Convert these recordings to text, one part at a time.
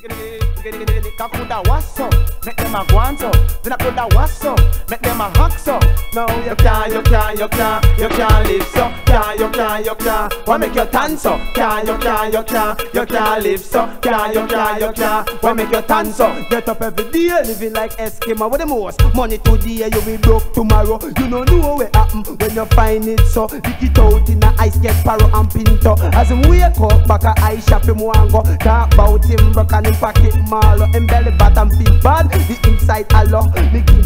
Can coulda was so, make them a so. Then I coulda was so, make them a hack. No, you can't, you can't, you can't, you can't live so. Can't, you can't, you can't. Why make you tan so? Can't, you can't, you can't, you can't live so. Can't, you can't, you can't. Why make you tan so? Get up every day, living like Eskimo with the most money today. You will broke tomorrow. You don't know what happen when you find it. So pick it out in a ice get paro and pinto. As him wake up, back a eye shop him want go talk about him, broke and him pocket malo. Him belly bottom feel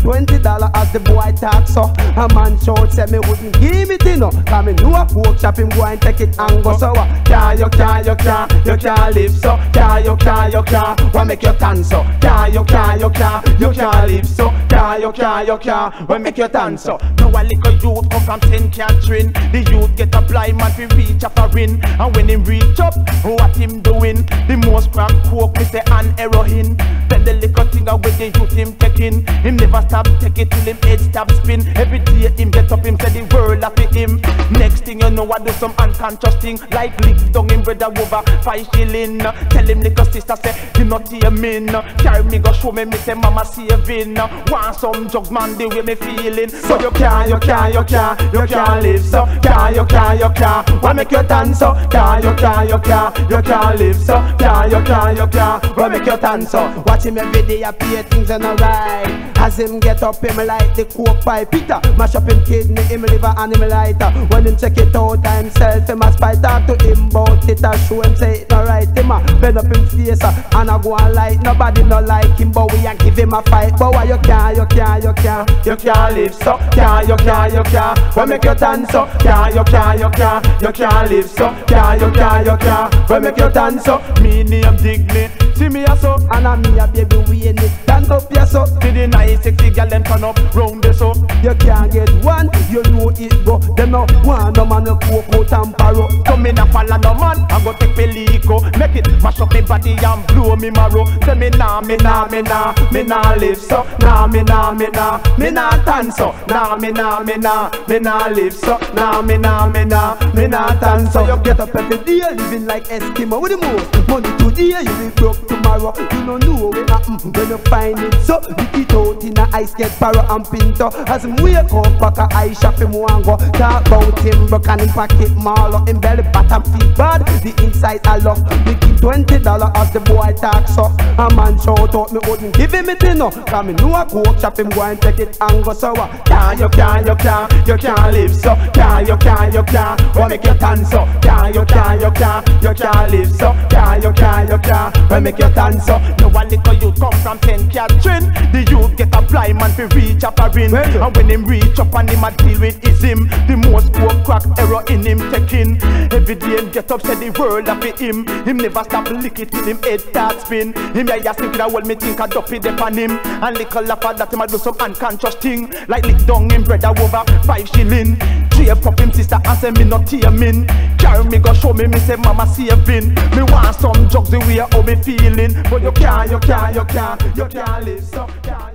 twenty dollar as the boy talk so. A man shout say me wouldn't give it you know. Cause me know a pork shop him go and take it and go so. uh, Can't, you can't, you can't, you can't live so. Can't, you can't, you can't. Why make you tan so? Can't, you can't, you can't, you can't live so. Can't, you can't, you can't. Why make you tan so? Now a little youth come from St. Catherine. The youth get a blind man fi reach up a foreign. And when him reach up, what him doing? The most crack coke, me say and heroin. Then the little thing with the youth him taking. Him never stop take it till him head stop spin. Every day him get up, him say the world a fi him. Next thing you know, I do some unconscious thing like lick down him brother over five shilling. Tell him little sister say you not hear me. Carry me go show me me say mama saving. Want some drugs man the way me feeling. So you can't, you can't, you can't, you can't live so. Can't, you can't, you can't. Why make you dance so? Can't, you can't, you can't, you can't live so. Can't, you can't, you can't. Why make you dance so? Watch him every day, pay things on the right. As him get up, him like the coke pipe. Peter, mash up him kidney, him liver and him lighter. When him check it out by himself, him a spy talk to him about it. I show him say it no right. Him a bend up him face uh, and I go and light. Nobody no like him, but we a give him a fight. But why you can't, you can't, you can't. You can't live so, can't, you can't, you can't. Why make you dance so? Can't, you can't, you can't, you can't live so. Can't, you can't, you can't. Why make you dance so? Me name dig me, see me a so. And I me a baby we in it. Stand up here so. See the nice sexy girl them turn up round the so. You can't get one, you know it go. Them no want no man no coke out and paro. So me nah follow no man, I go take me lico Make it mash up me body and blow me marrow Say me nah, me nah, me nah, me nah live so Nah, me nah, me nah, me nah tan so Nah, me nah, me nah, me nah live so Nah, me nah, me nah, me nah tan So you get up every day living like Eskimo with the most money today you be broke tomorrow. You don't know what happen when you find it. So pick it out in a ice get paro and pinto. As him wake up back a eye shop him want go talk about him broke and him pocket malo him belly bottom feel bad. The inside I love give twenty dollar as the boy talk so. A man shout out me wouldn't give him it you. Cause me know a coke shop him go and take it and go so. Can't, you can't, you can't, you can't live so Can't, you can't, you can't, why make you tan so Can't, you you can't, you can't live so Can't, you can't, you can't, why make you tan so No one little youth come from St. Catherine. The youth get a blind man fi reach up a foreign Well. And when him reach up and him a deal with is him The most poor crack error in him taking. Every day him get up say the world a fi him. Him never stop lick it till him head start spin. Him yeah yeah think that well me think a duppy dep on him. And little laugh at that him a do some unconscious thing. Like lick down him brother over five shilling Drape up him sister and say me not tear min. Carry me go show me me say mama saving Me want some drugs the way how me feeling. But you can't, you can't, you can't, you can't live so can't